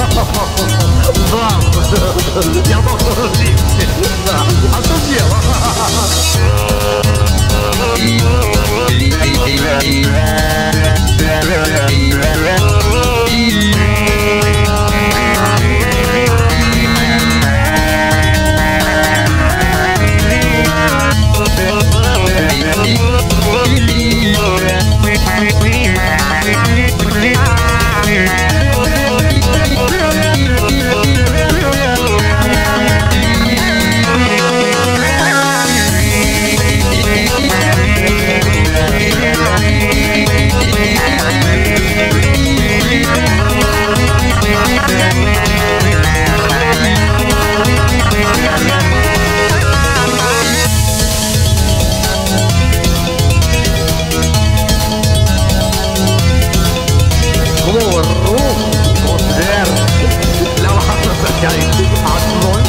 Вам! Я вам поручился! Да! А что дело? Como o Rô,